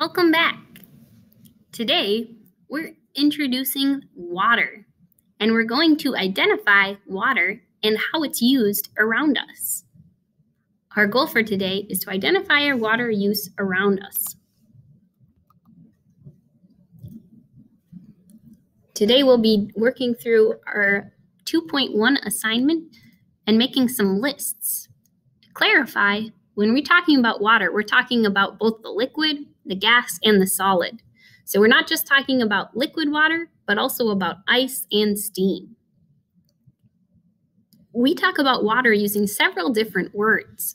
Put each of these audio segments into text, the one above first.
Welcome back. Today, we're introducing water, and we're going to identify water and how it's used around us. Our goal for today is to identify our water use around us. Today, we'll be working through our 2.1 assignment and making some lists. To clarify, when we're talking about water, we're talking about both the liquid the gas, and the solid. So we're not just talking about liquid water, but also about ice and steam. We talk about water using several different words.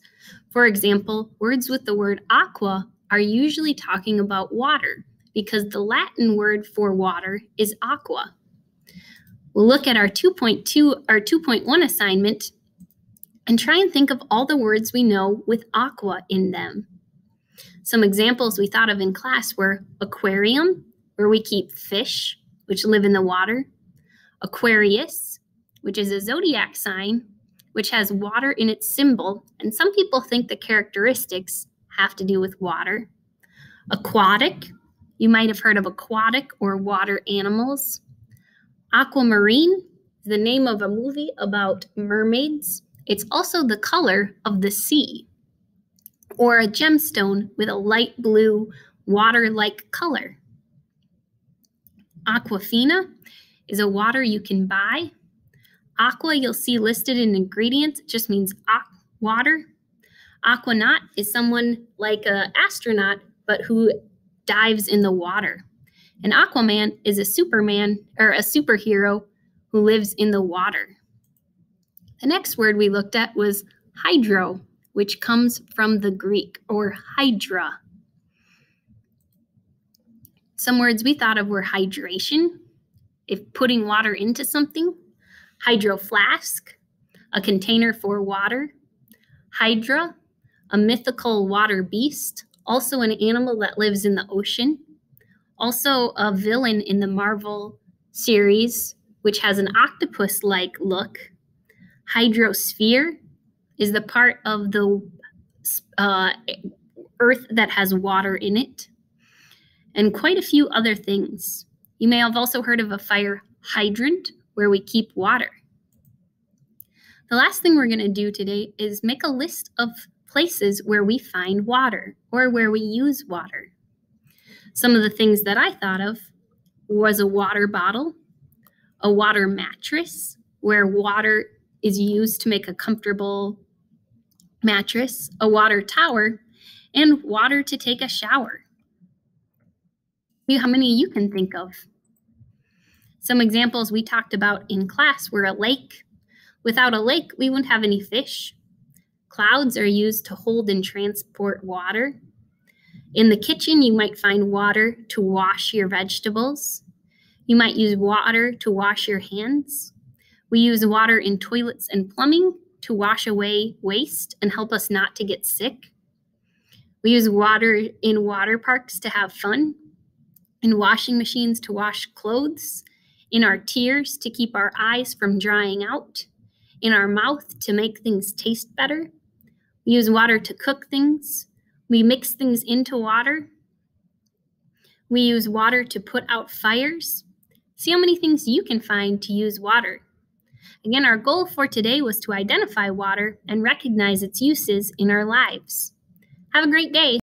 For example, words with the word aqua are usually talking about water because the Latin word for water is aqua. We'll look at our 2.2 our 2.1 assignment and try and think of all the words we know with aqua in them. Some examples we thought of in class were aquarium, where we keep fish, which live in the water, Aquarius, which is a zodiac sign, which has water in its symbol, and some people think the characteristics have to do with water. Aquatic, you might have heard of aquatic or water animals. Aquamarine the name of a movie about mermaids. It's also the color of the sea or a gemstone with a light blue water like color. Aquafina is a water you can buy. Aqua, you'll see listed in ingredients, just means water. Aquanaut is someone like an astronaut, but who dives in the water. And Aquaman is a superman or a superhero who lives in the water. The next word we looked at was hydro, which comes from the Greek or hydra. Some words we thought of were hydration, if putting water into something, hydro flask, a container for water, hydra, a mythical water beast, also an animal that lives in the ocean, also a villain in the Marvel series, which has an octopus like look, hydrosphere, is the part of the uh, earth that has water in it, and quite a few other things. You may have also heard of a fire hydrant where we keep water. The last thing we're going to do today is make a list of places where we find water or where we use water. Some of the things that I thought of was a water bottle, a water mattress, where water is used to make a comfortable mattress, a water tower, and water to take a shower. See How many you can think of? Some examples we talked about in class were a lake. Without a lake, we wouldn't have any fish. Clouds are used to hold and transport water. In the kitchen, you might find water to wash your vegetables. You might use water to wash your hands. We use water in toilets and plumbing to wash away waste and help us not to get sick. We use water in water parks to have fun, in washing machines to wash clothes, in our tears to keep our eyes from drying out, in our mouth to make things taste better. We use water to cook things. We mix things into water. We use water to put out fires. See how many things you can find to use water. Again, our goal for today was to identify water and recognize its uses in our lives. Have a great day.